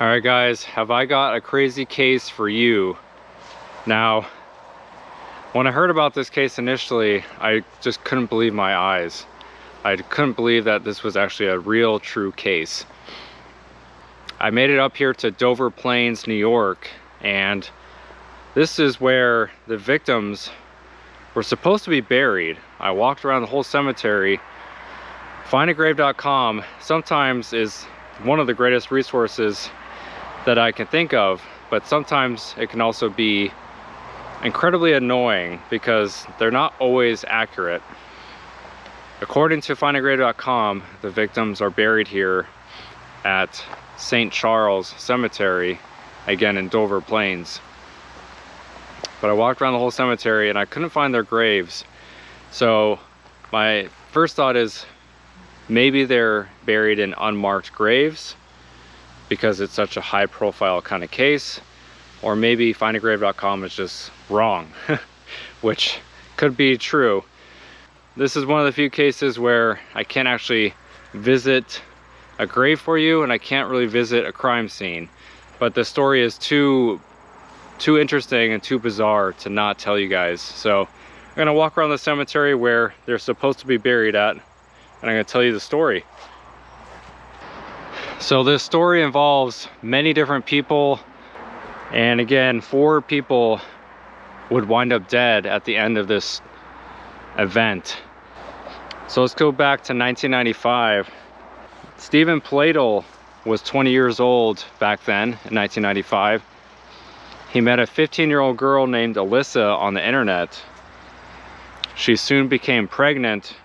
All right, guys, have I got a crazy case for you? Now, when I heard about this case initially, I just couldn't believe my eyes. I couldn't believe that this was actually a real, true case. I made it up here to Dover Plains, New York, and this is where the victims were supposed to be buried. I walked around the whole cemetery. Findagrave.com sometimes is one of the greatest resources that I can think of, but sometimes it can also be incredibly annoying because they're not always accurate. According to findagrave.com, the victims are buried here at St. Charles Cemetery, again in Dover Plains. But I walked around the whole cemetery and I couldn't find their graves. So my first thought is maybe they're buried in unmarked graves because it's such a high profile kind of case or maybe findagrave.com is just wrong which could be true. This is one of the few cases where I can't actually visit a grave for you and I can't really visit a crime scene. But the story is too too interesting and too bizarre to not tell you guys. So I'm gonna walk around the cemetery where they're supposed to be buried at and I'm gonna tell you the story so this story involves many different people and again, four people would wind up dead at the end of this event. So let's go back to 1995. Steven Pladl was 20 years old back then in 1995. He met a 15 year old girl named Alyssa on the internet. She soon became pregnant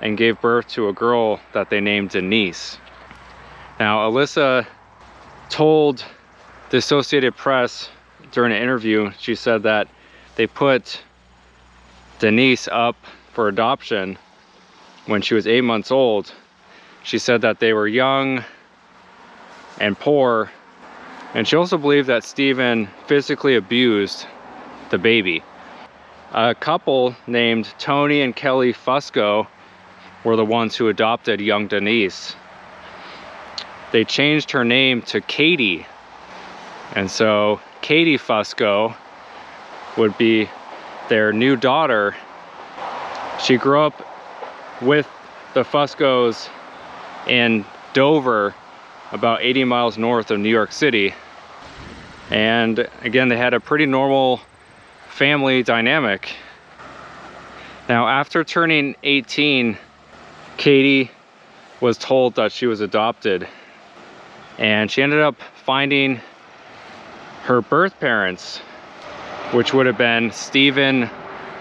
and gave birth to a girl that they named Denise. Now, Alyssa told the Associated Press during an interview, she said that they put Denise up for adoption when she was eight months old. She said that they were young and poor. And she also believed that Steven physically abused the baby. A couple named Tony and Kelly Fusco were the ones who adopted young Denise they changed her name to Katie. And so Katie Fusco would be their new daughter. She grew up with the Fuscos in Dover, about 80 miles north of New York City. And again, they had a pretty normal family dynamic. Now, after turning 18, Katie was told that she was adopted and she ended up finding her birth parents which would have been Steven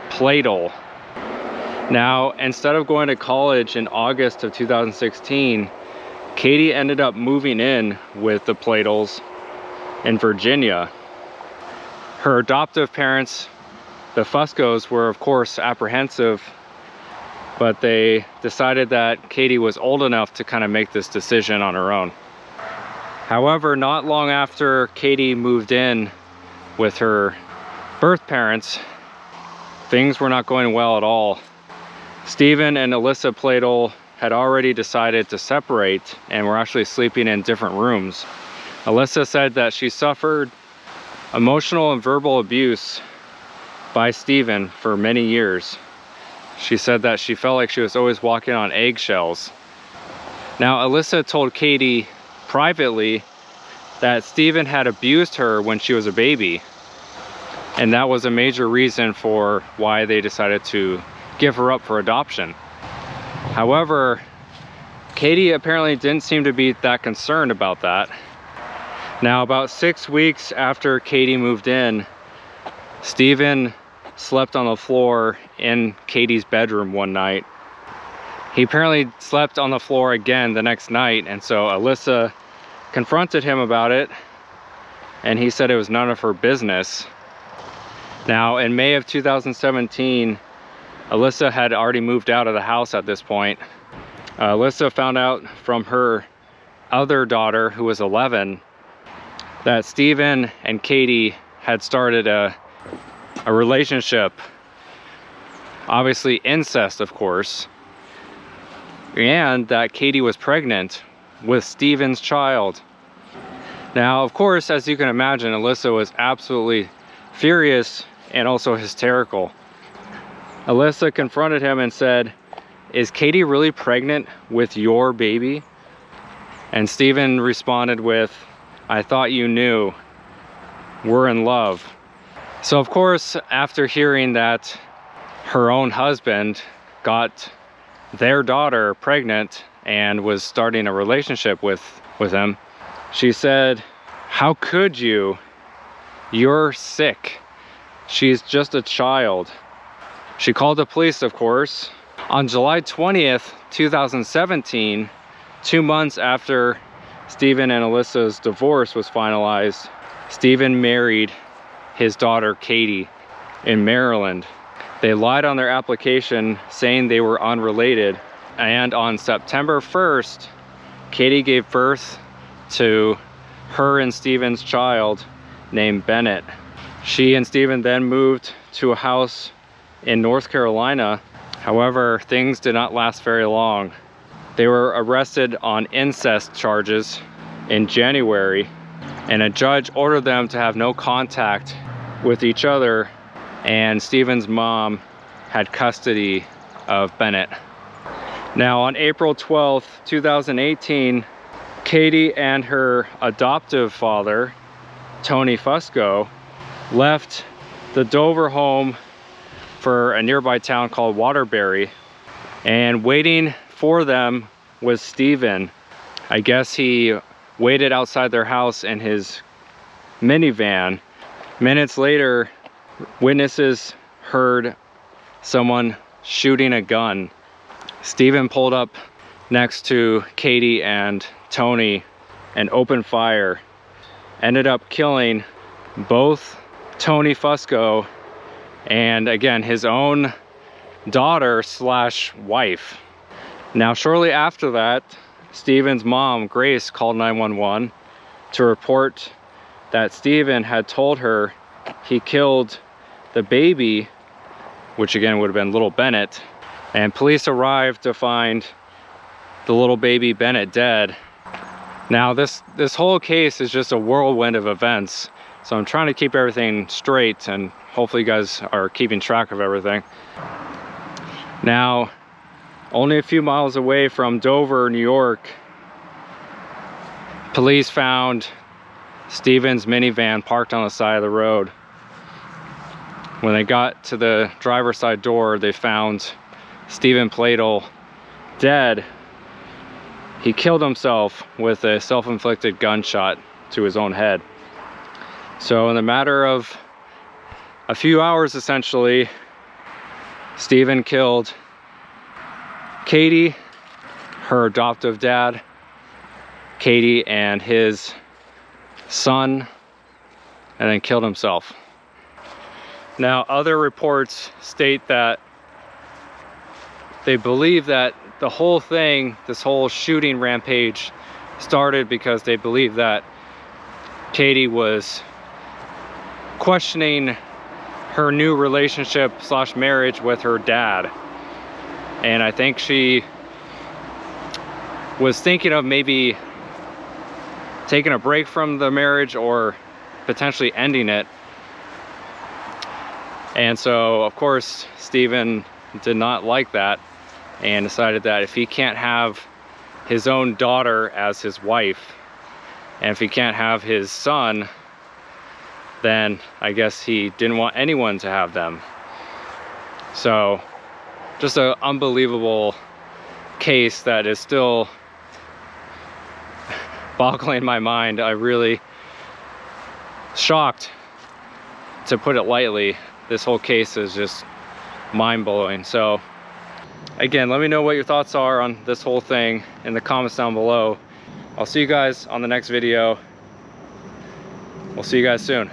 Pladl. Now, instead of going to college in August of 2016, Katie ended up moving in with the Pladls in Virginia. Her adoptive parents, the Fuscos, were of course apprehensive, but they decided that Katie was old enough to kind of make this decision on her own. However, not long after Katie moved in with her birth parents, things were not going well at all. Steven and Alyssa Pladl had already decided to separate and were actually sleeping in different rooms. Alyssa said that she suffered emotional and verbal abuse by Steven for many years. She said that she felt like she was always walking on eggshells. Now, Alyssa told Katie privately that Steven had abused her when she was a baby. And that was a major reason for why they decided to give her up for adoption. However, Katie apparently didn't seem to be that concerned about that. Now, about six weeks after Katie moved in, Steven slept on the floor in Katie's bedroom one night. He apparently slept on the floor again the next night, and so Alyssa confronted him about it and he said it was none of her business. Now in May of 2017, Alyssa had already moved out of the house at this point. Uh, Alyssa found out from her other daughter who was 11 that Steven and Katie had started a, a relationship. Obviously incest, of course. And that Katie was pregnant with Steven's child. Now, of course, as you can imagine, Alyssa was absolutely furious and also hysterical. Alyssa confronted him and said, is Katie really pregnant with your baby? And Steven responded with, I thought you knew. We're in love. So of course, after hearing that her own husband got their daughter pregnant and was starting a relationship with, with him, she said, how could you? You're sick. She's just a child. She called the police, of course. On July 20th, 2017, two months after Steven and Alyssa's divorce was finalized, Steven married his daughter Katie in Maryland. They lied on their application saying they were unrelated. And on September 1st, Katie gave birth to her and Steven's child named Bennett. She and Steven then moved to a house in North Carolina. However, things did not last very long. They were arrested on incest charges in January and a judge ordered them to have no contact with each other and Steven's mom had custody of Bennett. Now on April 12th, 2018, Katie and her adoptive father, Tony Fusco, left the Dover home for a nearby town called Waterbury and waiting for them was Steven. I guess he waited outside their house in his minivan. Minutes later, witnesses heard someone shooting a gun. Stephen pulled up next to Katie and Tony and opened fire. Ended up killing both Tony Fusco and again his own daughter slash wife. Now shortly after that, Steven's mom, Grace, called 911 to report that Steven had told her he killed the baby, which again would have been little Bennett, and police arrived to find the little baby Bennett dead. Now this, this whole case is just a whirlwind of events. So I'm trying to keep everything straight and hopefully you guys are keeping track of everything. Now, only a few miles away from Dover, New York, police found Steven's minivan parked on the side of the road. When they got to the driver's side door, they found Steven Pladl dead. He killed himself with a self-inflicted gunshot to his own head. So in a matter of a few hours, essentially, Steven killed Katie, her adoptive dad, Katie and his son, and then killed himself. Now, other reports state that they believe that the whole thing, this whole shooting rampage, started because they believed that Katie was questioning her new relationship slash marriage with her dad. And I think she was thinking of maybe taking a break from the marriage or potentially ending it. And so, of course, Steven did not like that and decided that if he can't have his own daughter as his wife, and if he can't have his son then I guess he didn't want anyone to have them. So just an unbelievable case that is still boggling my mind. I really shocked to put it lightly. This whole case is just mind-blowing. So again, let me know what your thoughts are on this whole thing in the comments down below. I'll see you guys on the next video. We'll see you guys soon.